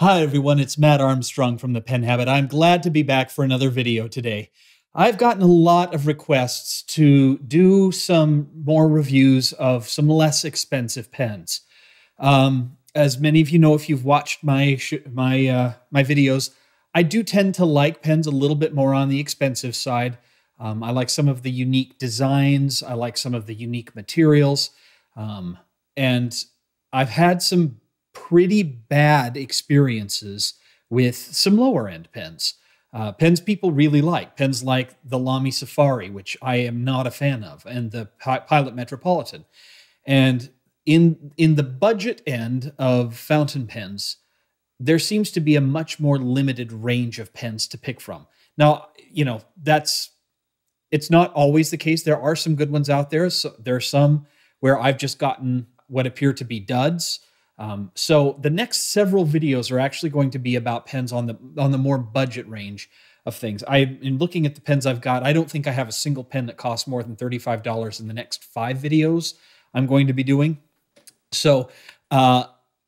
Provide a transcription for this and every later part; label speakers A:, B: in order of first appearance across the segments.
A: Hi everyone, it's Matt Armstrong from The Pen Habit. I'm glad to be back for another video today. I've gotten a lot of requests to do some more reviews of some less expensive pens. Um, as many of you know, if you've watched my my uh, my videos, I do tend to like pens a little bit more on the expensive side. Um, I like some of the unique designs. I like some of the unique materials, um, and I've had some pretty bad experiences with some lower end pens. Uh, pens people really like. Pens like the Lamy Safari, which I am not a fan of, and the Pilot Metropolitan. And in in the budget end of fountain pens, there seems to be a much more limited range of pens to pick from. Now, you know, that's it's not always the case. There are some good ones out there. So there are some where I've just gotten what appear to be duds. Um, so the next several videos are actually going to be about pens on the on the more budget range of things. I in looking at the pens I've got, I don't think I have a single pen that costs more than $35 in the next five videos I'm going to be doing. So uh,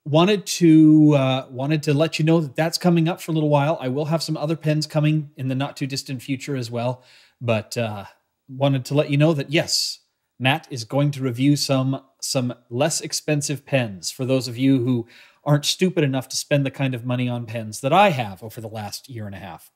A: wanted to uh, wanted to let you know that that's coming up for a little while. I will have some other pens coming in the not too distant future as well, but uh, wanted to let you know that yes, Matt is going to review some some less expensive pens for those of you who aren't stupid enough to spend the kind of money on pens that I have over the last year and a half.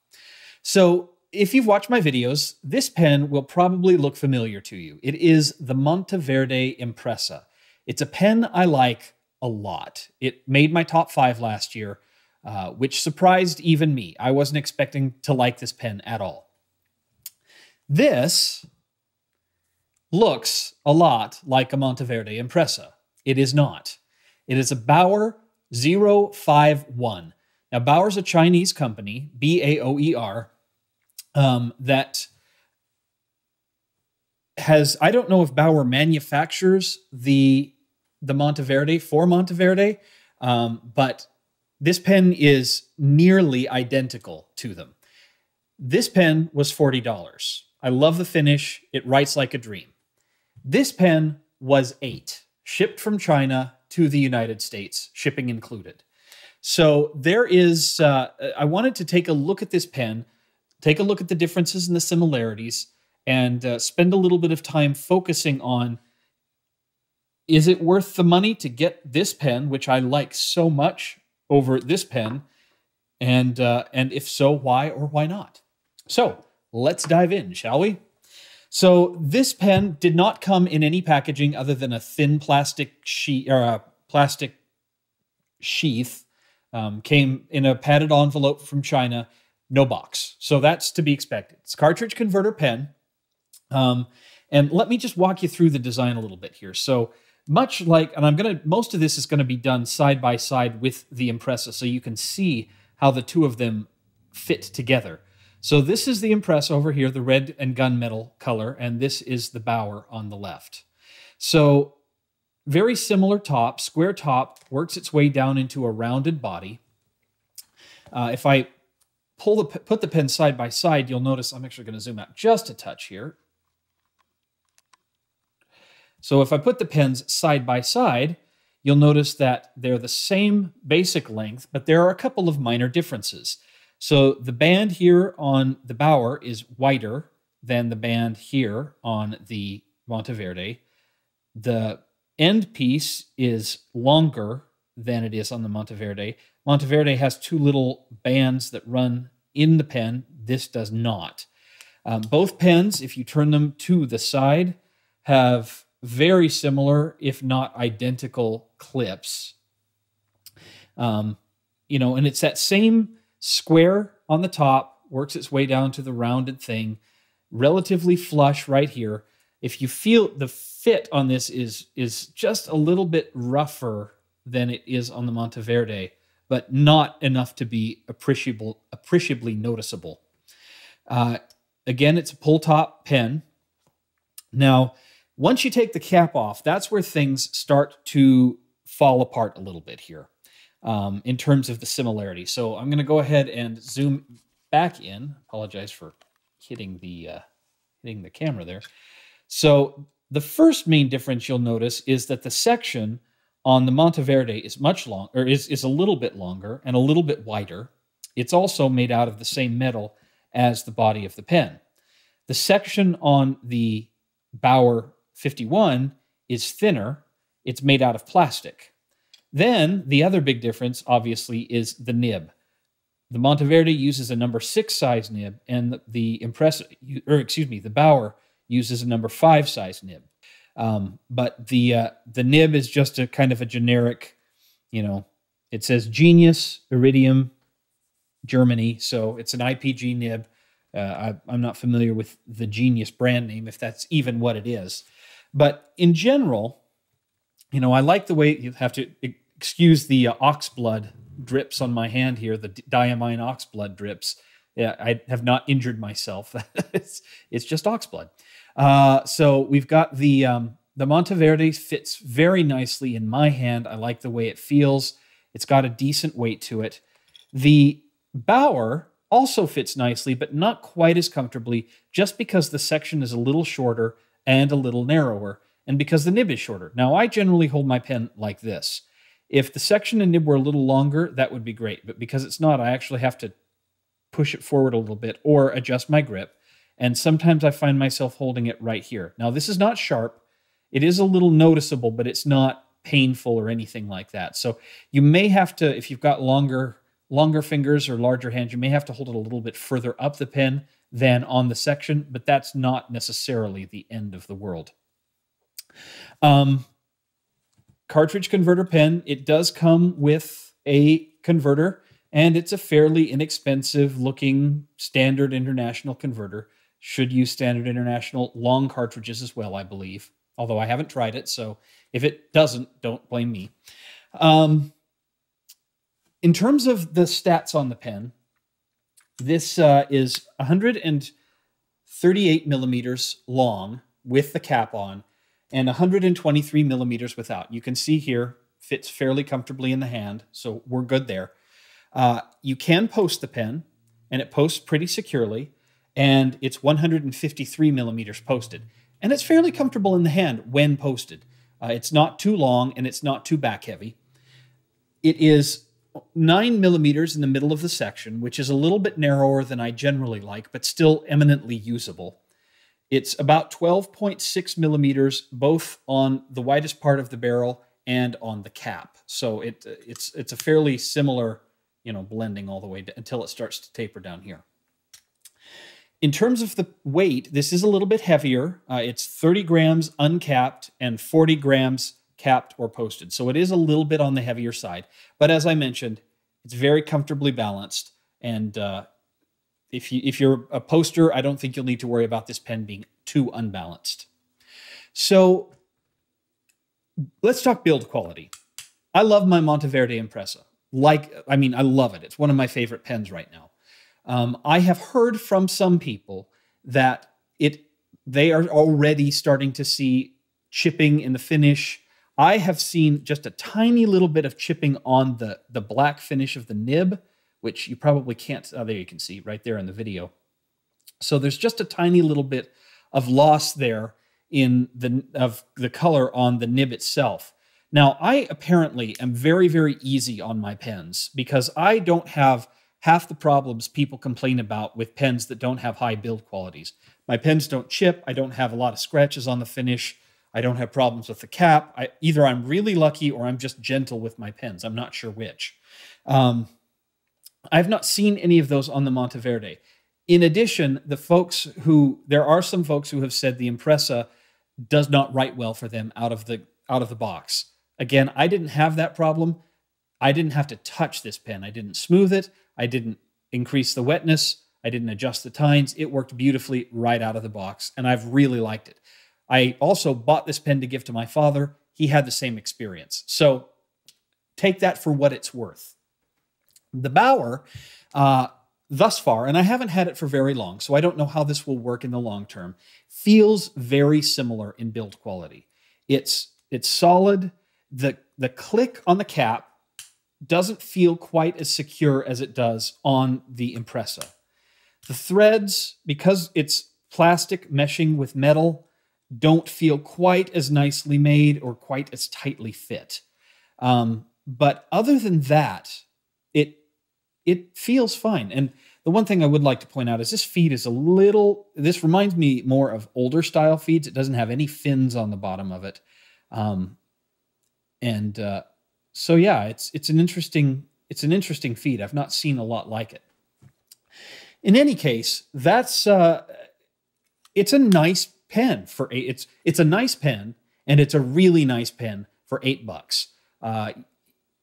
A: So, if you've watched my videos, this pen will probably look familiar to you. It is the Monteverde Impressa. It's a pen I like a lot. It made my top five last year, uh, which surprised even me. I wasn't expecting to like this pen at all. This looks a lot like a Monteverde Impressa. It is not. It is a Baoer 051. Now, Baoer's a Chinese company, B A O E R, um, that has, I don't know if Baoer manufactures the, the Monteverde for Monteverde, um, but this pen is nearly identical to them. This pen was $40. I love the finish. It writes like a dream. This pen was eight, shipped from China to the United States, shipping included. So there is, uh, I wanted to take a look at this pen, take a look at the differences and the similarities, and uh, spend a little bit of time focusing on is it worth the money to get this pen, which I like so much, over this pen? And, uh, and if so, why or why not? So let's dive in, shall we? So this pen did not come in any packaging other than a thin plastic sheet or a plastic sheath. Um, came in a padded envelope from China, no box. So that's to be expected. It's cartridge converter pen. Um, and let me just walk you through the design a little bit here. So much like, and I'm going to, most of this is going to be done side by side with the Impressa so you can see how the two of them fit together. So this is the Impress over here, the red and gunmetal color, and this is the Baoer on the left. So very similar top, square top, works its way down into a rounded body. Uh, if I pull the put the pen side by side, you'll notice I'm actually going to zoom out just a touch here. So if I put the pens side by side, you'll notice that they're the same basic length, but there are a couple of minor differences. So the band here on the Baoer is wider than the band here on the Monteverde. The end piece is longer than it is on the Monteverde. Monteverde has two little bands that run in the pen. This does not. Um, both pens, if you turn them to the side, have very similar, if not identical, clips. Um, you know, and it's that same square on the top, works its way down to the rounded thing, relatively flush right here. If you feel the fit on this is is just a little bit rougher than it is on the Monteverde, but not enough to be appreciable, appreciably noticeable. Uh, again, it's a pull top pen. Now, once you take the cap off, that's where things start to fall apart a little bit here um, in terms of the similarity. So I'm going to go ahead and zoom back in. Apologize for hitting the uh, hitting the camera there. So the first main difference you'll notice is that the section on the Monteverde is much longer, or is, is a little bit longer and a little bit wider. It's also made out of the same metal as the body of the pen. The section on the Baoer 51 is thinner. It's made out of plastic. Then the other big difference, obviously, is the nib. The Monteverde uses a number six size nib, and the Impressa, or excuse me, the Baoer uses a number five size nib. Um, but the uh, the nib is just a kind of a generic, you know, it says Genius Iridium Germany, so it's an IPG nib. Uh, I, am not familiar with the Genius brand name, if that's even what it is. But in general, you know, I like the way you have to excuse the uh, ox blood drips on my hand here, the diamine ox blood drips. Yeah, I have not injured myself. it's, it's just ox blood. Uh, so we've got the um, the Monteverde fits very nicely in my hand. I like the way it feels. It's got a decent weight to it. The Baoer also fits nicely, but not quite as comfortably, just because the section is a little shorter and a little narrower, and because the nib is shorter. Now, I generally hold my pen like this. If the section and nib were a little longer, that would be great, but because it's not, I actually have to push it forward a little bit or adjust my grip. And sometimes I find myself holding it right here. Now, this is not sharp. It is a little noticeable, but it's not painful or anything like that. So you may have to, if you've got longer longer fingers or larger hands, you may have to hold it a little bit further up the pen than on the section, but that's not necessarily the end of the world. Um, cartridge converter pen, it does come with a converter, and it's a fairly inexpensive looking standard international converter should use standard international long cartridges as well, I believe. Although I haven't tried it, so if it doesn't, don't blame me. Um, in terms of the stats on the pen, this uh, is 138 millimeters long with the cap on and 123 millimeters without. You can see here, fits fairly comfortably in the hand, so we're good there. Uh, you can post the pen, and it posts pretty securely and it's 153 millimeters posted. And it's fairly comfortable in the hand when posted. Uh, it's not too long and it's not too back heavy. It is nine millimeters in the middle of the section, which is a little bit narrower than I generally like, but still eminently usable. It's about 12.6 millimeters, both on the widest part of the barrel and on the cap. So it, it's, it's a fairly similar, you know, blending all the way until it starts to taper down here. In terms of the weight, this is a little bit heavier. Uh, it's 30 grams uncapped and 40 grams capped or posted. So it is a little bit on the heavier side. But as I mentioned, it's very comfortably balanced. And uh, if, you, if you're a poster, I don't think you'll need to worry about this pen being too unbalanced. So let's talk build quality. I love my Monteverde Impressa. Like, I mean, I love it. It's one of my favorite pens right now. Um, I have heard from some people that it they are already starting to see chipping in the finish. I have seen just a tiny little bit of chipping on the the black finish of the nib, which you probably can't. Oh, there you can see right there in the video. So there's just a tiny little bit of loss there in the of the color on the nib itself. Now, I apparently am very very easy on my pens because I don't have half the problems people complain about with pens that don't have high build qualities. My pens don't chip. I don't have a lot of scratches on the finish. I don't have problems with the cap. I, either I'm really lucky or I'm just gentle with my pens. I'm not sure which. Um, I've not seen any of those on the Monteverde. In addition, the folks who there are some folks who have said the Impressa does not write well for them out of the out of the box. Again, I didn't have that problem. I didn't have to touch this pen. I didn't smooth it. I didn't increase the wetness. I didn't adjust the tines. It worked beautifully right out of the box, and I've really liked it. I also bought this pen to give to my father. He had the same experience. So take that for what it's worth. The Baoer, uh, thus far, and I haven't had it for very long, so I don't know how this will work in the long term, feels very similar in build quality. It's it's solid. The the click on the cap doesn't feel quite as secure as it does on the Impressa. The threads, because it's plastic meshing with metal, don't feel quite as nicely made or quite as tightly fit. Um, but other than that, it feels fine. And the one thing I would like to point out is this feed is a little. This reminds me more of older style feeds. It doesn't have any fins on the bottom of it, um, and uh, so yeah, it's it's an interesting it's an interesting feed. I've not seen a lot like it. In any case, that's uh, it's a nice pen for eight. It's it's a nice pen, and it's a really nice pen for eight bucks. Uh,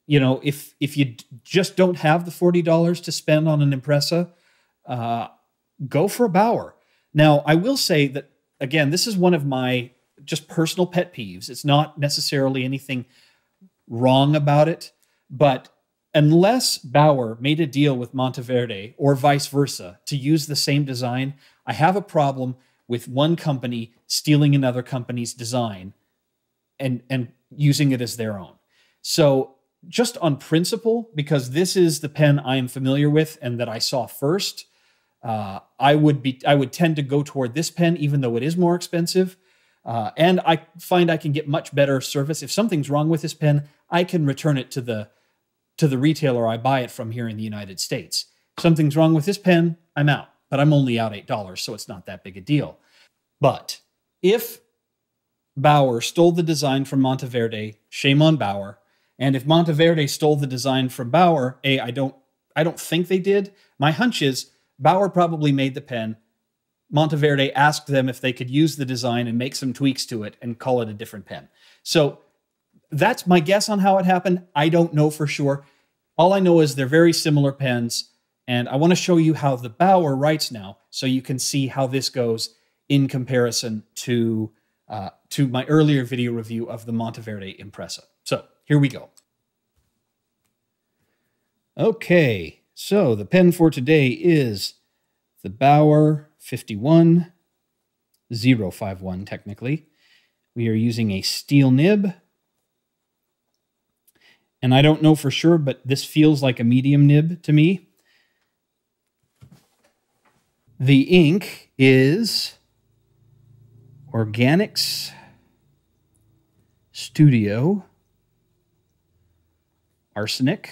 A: you know, if if you just don't have the forty dollars to spend on an Impressa, uh, go for a Baoer. Now, I will say that again, this is one of my just personal pet peeves. It's not necessarily anything wrong about it, but unless Baoer made a deal with Monteverde or vice versa to use the same design, I have a problem with one company stealing another company's design and and using it as their own. So just on principle, because this is the pen I am familiar with and that I saw first, uh, I would be I would tend to go toward this pen, even though it is more expensive. Uh, and I find I can get much better service. If something's wrong with this pen, I can return it to the to the retailer I buy it from here in the United States. Something's wrong with this pen, I'm out. But I'm only out $8, so it's not that big a deal. But if Baoer stole the design from Monteverde, shame on Baoer. And if Monteverde stole the design from Baoer, A, I don't I don't think they did. My hunch is Baoer probably made the pen. Monteverde asked them if they could use the design and make some tweaks to it and call it a different pen. So that's my guess on how it happened. I don't know for sure. All I know is they're very similar pens. And I want to show you how the Baoer writes now so you can see how this goes in comparison to, uh, to my earlier video review of the Monteverde Impressa. So here we go. Okay, so the pen for today is the Baoer 51051, technically. We are using a steel nib and I don't know for sure, but this feels like a medium nib to me. The ink is Organics Studio Arsenic,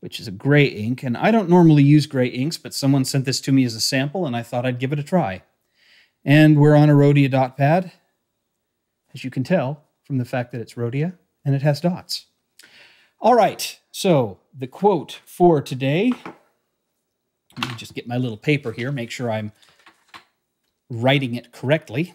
A: which is a gray ink. And I don't normally use gray inks, but someone sent this to me as a sample, and I thought I'd give it a try. And we're on a Rhodia dot pad, as you can tell from the fact that it's Rhodia and it has dots. All right, so the quote for today, let me just get my little paper here, make sure I'm writing it correctly.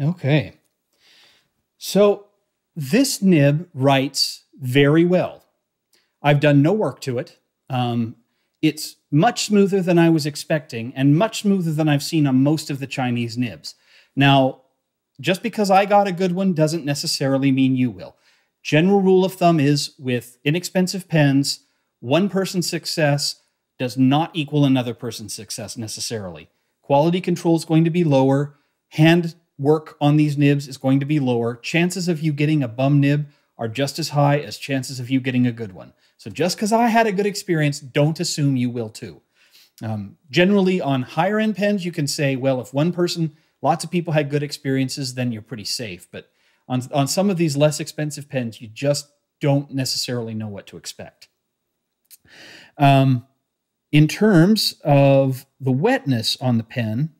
A: Okay. So this nib writes very well. I've done no work to it. Um, it's much smoother than I was expecting and much smoother than I've seen on most of the Chinese nibs. Now, just because I got a good one doesn't necessarily mean you will. General rule of thumb is with inexpensive pens, one person's success does not equal another person's success necessarily. Quality control is going to be lower. Hand work on these nibs is going to be lower. Chances of you getting a bum nib are just as high as chances of you getting a good one. So just because I had a good experience, don't assume you will too. Um, generally, on higher end pens, you can say, well, if one person, lots of people had good experiences, then you're pretty safe. But on, on some of these less expensive pens, you just don't necessarily know what to expect. Um, in terms of the wetness on the pen,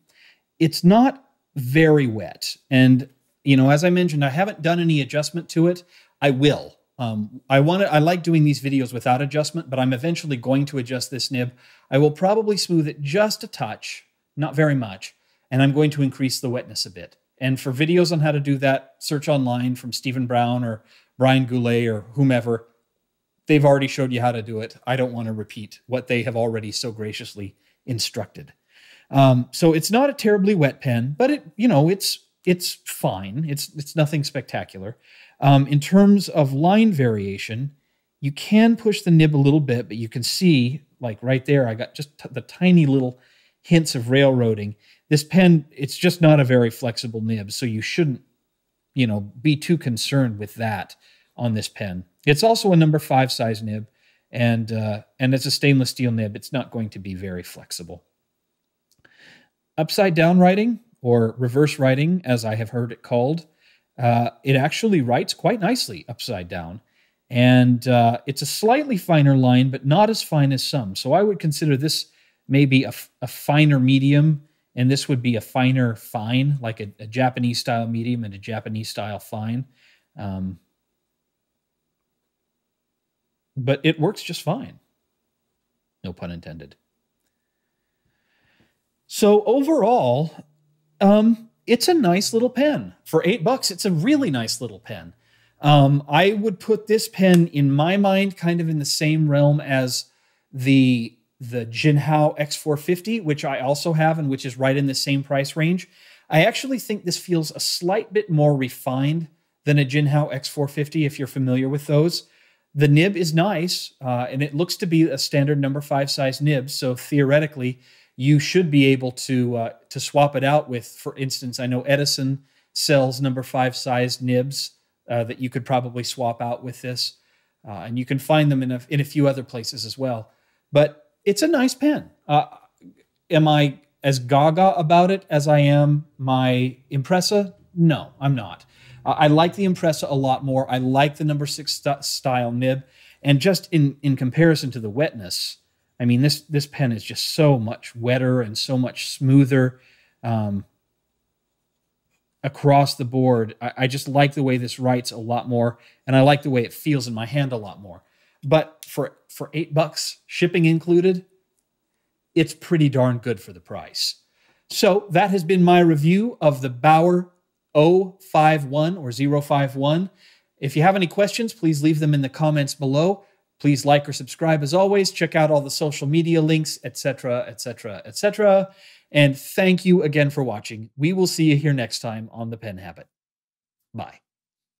A: it's not very wet. And, you know, as I mentioned, I haven't done any adjustment to it. I will. Um, I want to, I like doing these videos without adjustment, but I'm eventually going to adjust this nib. I will probably smooth it just a touch, not very much, and I'm going to increase the wetness a bit. And for videos on how to do that, search online from Stephen Brown or Brian Goulet or whomever, they've already showed you how to do it. I don't want to repeat what they have already so graciously instructed. Um, so it's not a terribly wet pen, but it, you know, it's it's fine. It's it's nothing spectacular. Um, in terms of line variation, you can push the nib a little bit, but you can see, like right there, I got just the tiny little hints of railroading. This pen, it's just not a very flexible nib, so you shouldn't, you know, be too concerned with that on this pen. It's also a number five size nib, and uh, and it's a stainless steel nib. It's not going to be very flexible. Upside down writing or reverse writing, as I have heard it called, uh, it actually writes quite nicely upside down. And uh, it's a slightly finer line, but not as fine as some. So I would consider this maybe a, a finer medium, and this would be a finer fine, like a, a Japanese style medium and a Japanese style fine. Um, but it works just fine. No pun intended. So overall, um, it's a nice little pen for eight bucks. It's a really nice little pen. Um, I would put this pen in my mind kind of in the same realm as the the Jinhao X450, which I also have and which is right in the same price range. I actually think this feels a slight bit more refined than a Jinhao X450 if you're familiar with those. The nib is nice, uh, and it looks to be a standard number five size nib. So theoretically, you should be able to uh, to swap it out with. For instance, I know Edison sells number five size nibs uh, that you could probably swap out with this, uh, and you can find them in a in a few other places as well. But it's a nice pen. Uh, am I as gaga about it as I am my Impressa? No, I'm not. I like the Impressa a lot more. I like the number six st- style nib. And just in, in comparison to the wetness, I mean, this, this pen is just so much wetter and so much smoother um, across the board. I, I just like the way this writes a lot more, and I like the way it feels in my hand a lot more. But for, for eight bucks, shipping included, it's pretty darn good for the price. So that has been my review of the Baoer 051 or 051. If you have any questions, please leave them in the comments below. Please like or subscribe as always. Check out all the social media links, etc., etc., etc. And thank you again for watching. We will see you here next time on The Pen Habit. Bye.